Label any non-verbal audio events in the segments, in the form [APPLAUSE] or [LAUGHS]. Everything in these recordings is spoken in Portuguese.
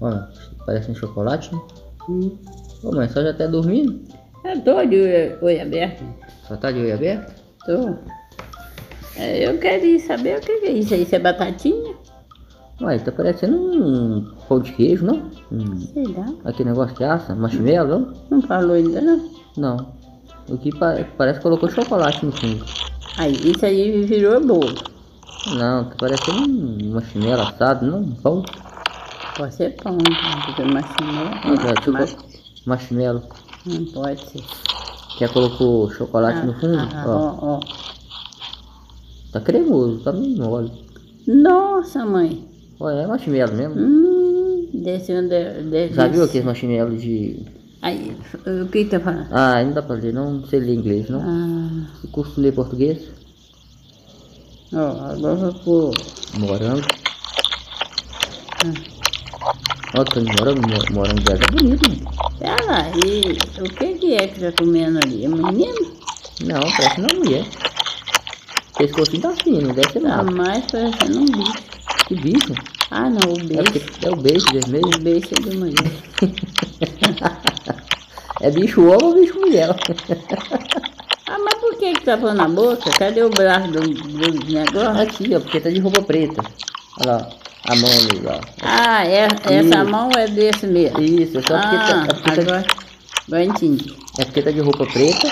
Ó, parece um chocolate, né? Hum. Ô mãe, só já tá dormindo? Eu tô de olho, olho aberto. Só tá de olho aberto? Tô. É, eu queria saber o que é isso aí. Isso é batatinha? Ué, tá parecendo um pão de queijo, não? Um, Sei lá. aquele negócio que assa, marshmallow, não? Não falou ainda não. Não. O que pa- parece que colocou chocolate no fundo. Aí, isso aí virou bolo. Não, tá parecendo um marshmallow assado, não? Um pão. Pode ser pão, né? porque marshmallow. Ah, é, tipo mas marshmallow. não pode ser. Já colocou chocolate no fundo? Ah, ó, ó, ó. tá cremoso, tá meio mole. Nossa, mãe. Olha, é marshmallow mesmo. Hum, desse desse- Já viu aqueles marshmallow de... Aí, o que tá falando? Ah, não dá pra ler, não sei ler inglês, não. Ah, Você curso ler português? ó, agora eu vou pôr. Morango. Olha, tem morango, mo- morango dessa é bonito, né? Pera aí, o que que é que tá comendo ali? É menino? Não, parece uma mulher. Pescocinho tá fino, deve ser Tá nada. mais parecendo um bicho. Que bicho? Ah, não, o É, beijo. porque é o beijo vermelho. O beijo é de mulher. [LAUGHS] É bicho homem ou bicho mulher? [LAUGHS] Ah, mas por que que tá pondo na boca? Cadê o braço do, do negócio? Aqui, ó, porque tá de roupa preta. Olha lá, a mão ali, ó. Ah, é, essa Isso. mão é desse mesmo. Isso, é só porque, tá, Ah, é porque, tá, agora, agora entendi. é porque tá de roupa preta.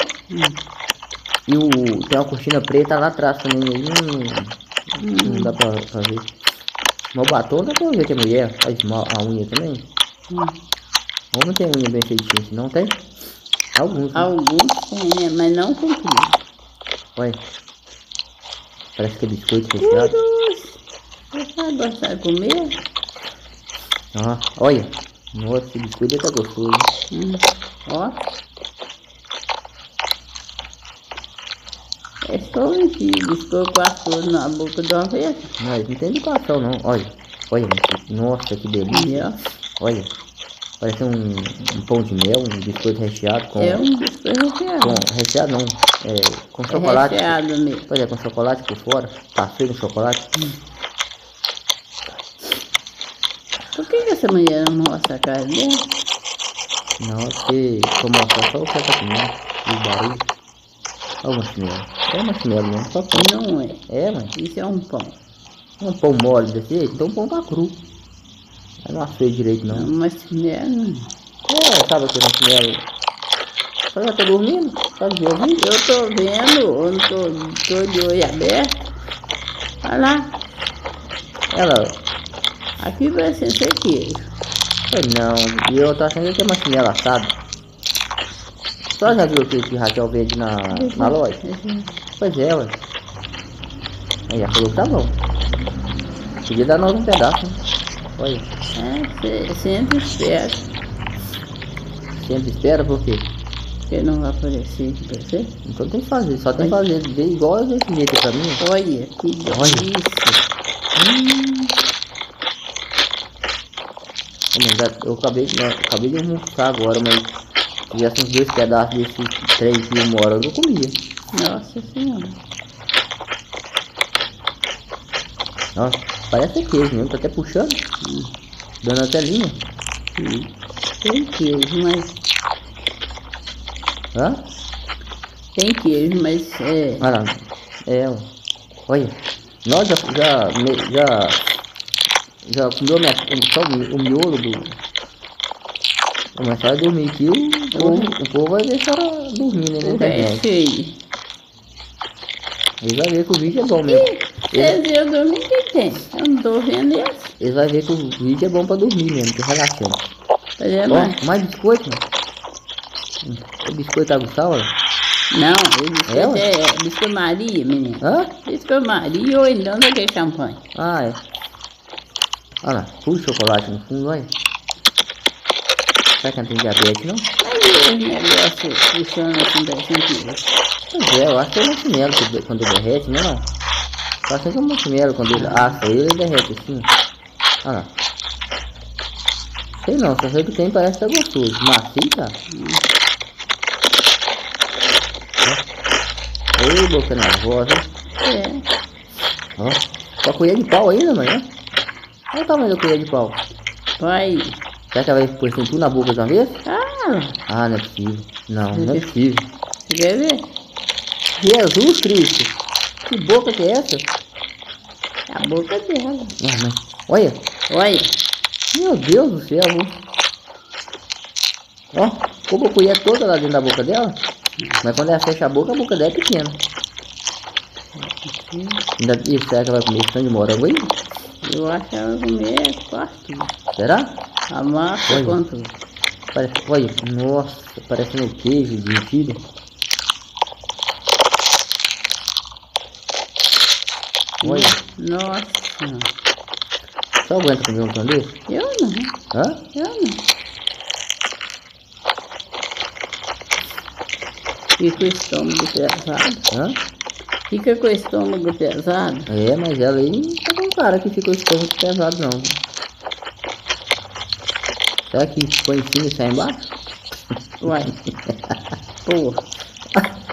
E o, tem uma cortina preta lá atrás também. Aí não, não dá pra, pra ver. Mas o batom dá pra ver que é mulher. Faz mal a unha também. Hum. Homem tem unha bem feitinha, não tem? Alguns. Né? Alguns tem, né? Mas não comprido. Olha. Parece que é biscoito recheado. Você vai gostar de comer? Ah, olha. Nossa, esse biscoito tá gostoso. Hum. Ó. É só um filho, ficou com a flor na boca de uma vez. Mas não tem educação não. Olha. Olha, nossa, que delícia. Olha. Parece um, um pão de mel, um biscoito recheado com. É um biscoito recheado. com recheado não. É, com É chocolate. recheado mesmo. Pois é, com chocolate por fora. Passei no chocolate. Por que, que essa mulher não mostra a cara dela? Não, porque vou mostrar só o que ela tá comendo. O barulho. Olha o marshmallow. É marshmallow mesmo, só pão. Não é. É, mãe. Isso é um pão. Um pão mole desse jeito, então o pão tá cru. Eu não assei direito não. Não. É, sabe aquele marshmallow? Só já tá dormindo? Sabe de ouvir? Eu tô vendo, eu não tô, tô de olho aberto. Olha lá, Ela, aqui parece ser queijo. foi não. E eu tô achando que é marshmallow assado. Só já viu aquele que Raquel vende na, na loja? Pois é, ué. Aí já falou que tá bom. Podia dar nós um pedaço, né? Olha, É, sempre espera, sempre espera por quê? porque não vai aparecer aqui pra você. Então tem que fazer, só tem que fazer de igual desse jeito pra mim. Olha, que Olha. delícia. Mas já- Eu acabei, não, acabei de almoçar agora, mas tivesse uns dois pedaços desse trem de uma hora eu comia. Nossa senhora. Nossa, parece queijo mesmo, tá até puxando. Dando até linha. Hum. Tem queijo, mas. Hã? Tem queijo, mas é. Lá. É, olha. Nós já, já, já, já comeu minha, só o, miolo do... Só vai dormir aqui, o povo, o povo vai deixar dormir né, resto internet. feio. Eles vão ver que o vídeo é bom mesmo. Eles, eu dormi que tem. Eu não tô vendo esse. eles vão ver que o vídeo é bom pra dormir mesmo, que é relaxante. Mas é mais. mais biscoito, mano. Hum, O biscoito água e sal, olha. Não, esse biscoito É, ué? é, biscoito Maria, menino. Hã? Biscoito Maria ou então daquele champanhe. Ah, é. Olha lá, puro chocolate no fundo, olha. Será que não tem diabetes, não? Esse negócio funciona assim da gente. Pois é, eu acho que é o que de- quando ele derrete, não é? Eu acho que é o marshmallow quando ele assa ele, ele derrete assim. Olha lá. Sei não, só sei que tem parece que tá gostoso. Macio, tá? Ei, boca nervosa. hein? É. Ó. Com a colher de pau ainda, mãe, né? Olha o tamanho da colher de pau. Vai. Será que ela vai pôr tudo na boca de uma vez? Ah, Ah, não é possível. Não, não é possível. você quer ver? Jesus Cristo! Que boca que é essa? A boca dela. Ah, mas- Olha, Olha. meu Deus do céu. Ó, como a colher toda lá dentro da boca dela. Mas quando ela fecha a boca, a boca dela é pequena. Ainda, e será que ela vai comer tanto de morango aí? Eu acho que ela comer quase tudo. Será? A massa Olha. tudo. Parece, olha, nossa, parecendo queijo de mentira. Olha, Nossa. só aguenta comer um pão desse? Eu não. Hã? Eu não. Fica com o estômago pesado. Hã? Fica com o estômago pesado. É, mas ela aí tá cara que ficou estômago pesado não. Será que põe em cima e sai embaixo? [LAUGHS] Uai. Pô.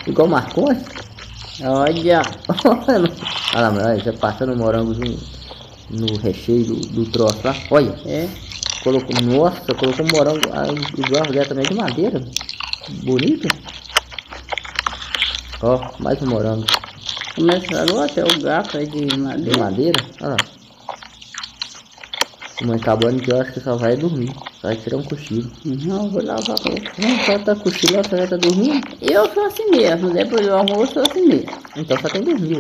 Igual Marconi? Olha. Olha lá, olha, já passando o morango no, no recheio do, do troço lá. Olha, É. colocou, nossa, colocou um morango, ah, igual a mulher também de madeira. Bonito. Ó, mais um morango Começaram até o garfo aí de de madeira. madeira. Olha lá. Mãe acabando que eu acho que só vai dormir. Só vai tirar um cochilo. Não, vou lavar a roupa. Não, só tá cochilando, só já tá dormindo. Eu sou assim mesmo. Depois do almoço, sou assim mesmo. Então só tem dormir.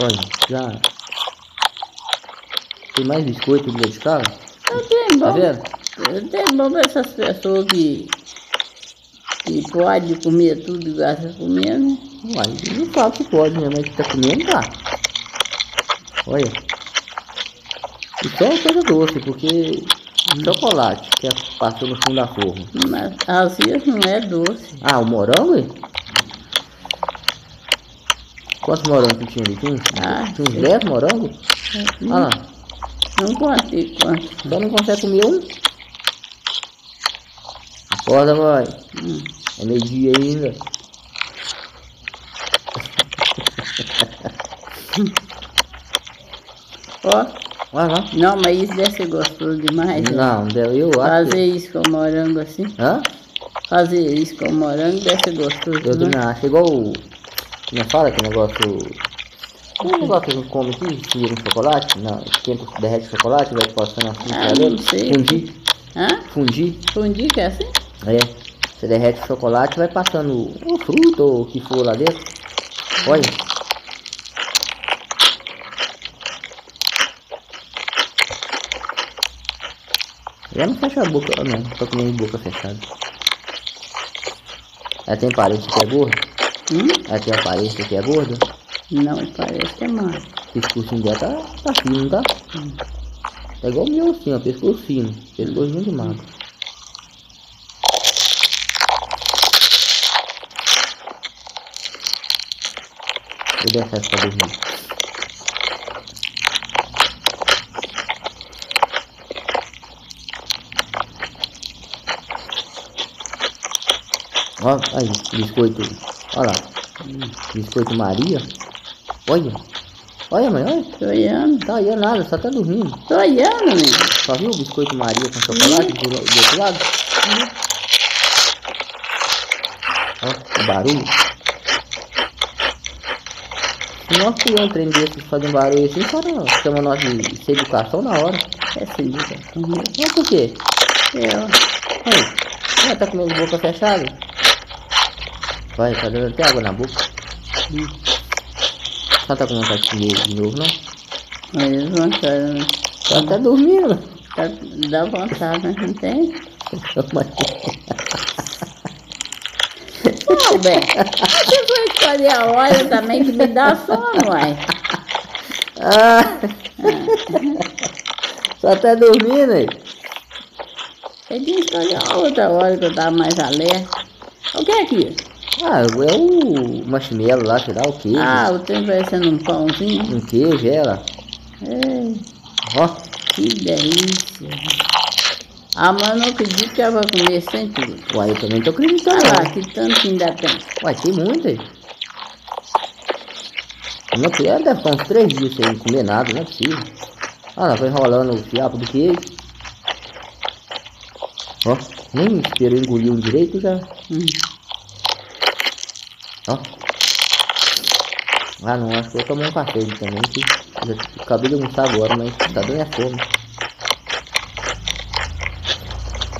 Olha, já. Tem mais biscoito do leite de cabra? Eu tenho Tá bom. vendo? Eu tenho bom pra essas pessoas que, que podem comer tudo gasta comendo. né? Uai, não fala que pode, minha mãe que tá comendo, tá. Olha. Só uma coisa doce, porque chocolate, que é, passou no fundo da forma. Mas às vezes não é doce. Ah, o morango? Quantos morangos tinha ali? Tinha uns, Ah, tinha uns sei. 10 morangos? Olha lá, Não contei quanto. só não consegue comer um. Acorda, mãe. Hum. É meio-dia ainda. Ó, Olha lá. não, mas isso deve ser gostoso demais. né? Não, eu acho. Fazer isso com morango assim. Hã? Fazer isso com morango deve ser gostoso Eu demais. também acho. Igual o. Como é que fala que negócio. Um negócio que a gente come aqui, tira um chocolate, não, esquenta, derrete o chocolate, vai passando assim Ah, pra não dentro. sei. Fundir, Hã? fundir. Fundi que é assim? É. Você derrete o chocolate e vai passando uma fruta ou o que for lá dentro. Olha. Ela não fecha a boca, não, tô comendo de boca fechada. Ela tem aparência que é gorda? Hum? Ela tem aparência que é gorda? Não, parece que é mais. O pescocinho dela tá, tá fino, tá? É igual o meu assim, ó, pescoço fino. Pescocinho de magro. Vou deixar essa pra dormir. Ó, aí, biscoito. Olha lá. Biscoito Maria. Olha. Olha, mãe, olha. Tô olhando. Tá aí nada, só tá dormindo. Tô olhando, menino. Só viu o biscoito Maria com chocolate do, do outro lado? Ó, o barulho. Nós criar um trem desse fazendo barulho assim, não. Chama nós de sem educação na hora. É sem educação mesmo. Mas por quê? Eu. Aí, ela tá comendo boca fechada? Vai, tá dando até água na boca. Só tá com vontade de comer de novo, não? Aí eles vão estar- Só tá dormindo. tá- Dá vontade, mas não tem. [LAUGHS] Bé, você foi escolher a hora também que me dá sono, uai. Ah! Só tá dormindo aí. Você tinha que escolher a outra hora que eu tava mais alerta. O que é aqui? Ah, é o marshmallow lá, sei lá, o queijo. Ah, o trem parecendo um pãozinho. Um queijo, ela. Ei, Ó, que delícia. A mãe não acredito que ela vai comer sem tudo. uai, eu também tô acreditando. Olha lá, que tanto que ainda tem. Uai, tem muito aí. Não é possível, deve ficar uns três dias sem comer nada, não é possível. Ah, não, foi enrolando o fiapo do queijo. Ó, nem esperou engolir um direito já. Hum. Ó. Ah não, acho que eu tomei um café também, que eu já acabei de almoçar agora, mas tá dando é fome.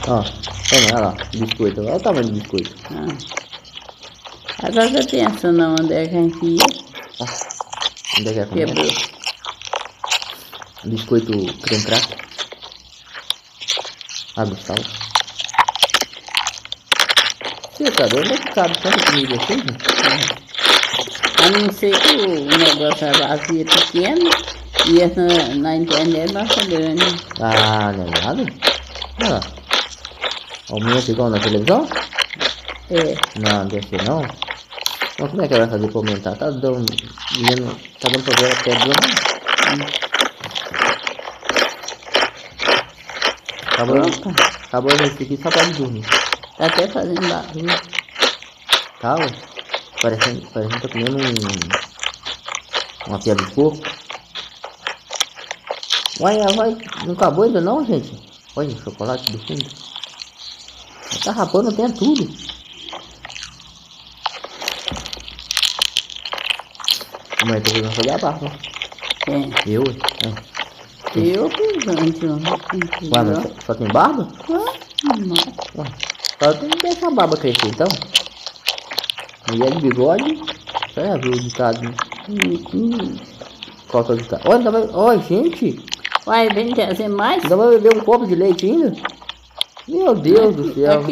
Ó, toma, olha lá, biscoito, olha o tamanho do biscoito. Ah. Agora você pensa não onde é que a gente ia, Onde é que é comer? quebrou. Biscoito creme crack. Água e sal. Você tá doido? Onde é que cabe tanta comida assim, gente? A não ser que o negócio é vazio pequeno e na, na internet nossa grande. Ah, não é nada? Olha lá. Aumenta igual na televisão? É, Não, ser não. Mas como é que ela vai fazer pra aumentar? Tá dando. Menino, tá dando pra ver a pedra não? Acabou, pronto. acabou esse aqui só pode dormir. Tá até fazendo barulho. Tá, ué. Parecendo, parecendo que tá comendo um. Uma pedra de porco. Uai, vai. Não acabou ainda não, gente? Olha o chocolate do fundo. Tá rapando até tudo. Amanhã tô fazendo fazer a barba. É. Eu? É. Eu fiz antes, ó. Ué, mas só, tem barba? Não. Ué, só tem que deixar a barba crescer então. Mulher de bigode, você já viu o ditado? Hum. Qual que é o ditado? Olha, vai... Olha, gente, Vai, vem trazer mais? ainda vai beber um copo de leite ainda? Meu Deus do céu.